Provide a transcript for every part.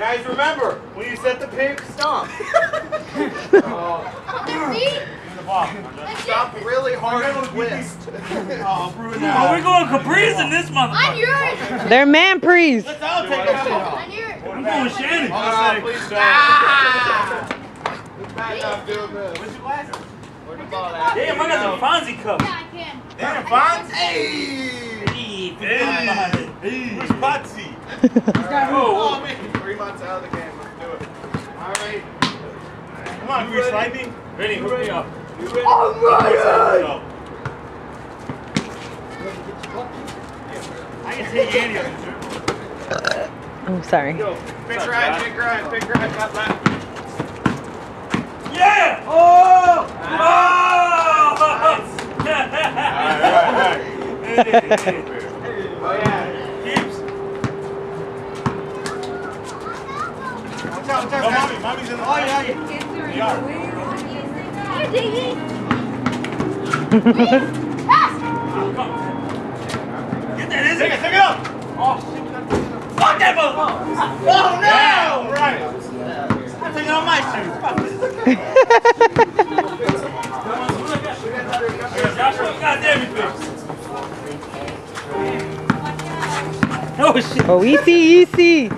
Guys, remember, when you set the pick, stomp. Stop really hard and twist. oh, Bruno. Oh, we're going Capri's in this On motherfucker. yours. They're man prees. Let's all take a shit off. On yours. I'm going with Shannon. Ah, please don't. Ah! Back up, do this. Where's your glasses? Where's the ball at? Damn, I got the Fonzie cup. Yeah, I can. Damn, Fonz. Hey! Hey, hey. Where's Potsy? Oh, Oh, man. Three months out of the game. Let's do it. All right. Come on, Chris, me. Ready, hook me up. You ready? Oh all right. I can take any of it. I'm sorry. Go. Pick right, pick right, pick right, got left. Yeah! Oh! Oh! Oh, yeah. Keeps. Watch out, watch out. Mommy, mommy's in the Oh, yeah, yeah. Hi, Diggy. Get that, is Take it, it? take it up. Oh, shit. Fuck that motherfucker! Oh, no! Right. I'm taking my. Oh shit. Oh, easy, easy.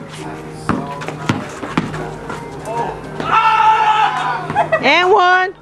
And one.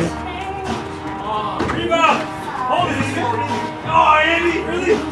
Oh, Andy, really?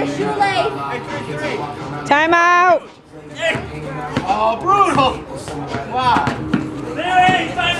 Your shoelace. Time out. Yeah. Oh, brutal. Wow. There, hey, sign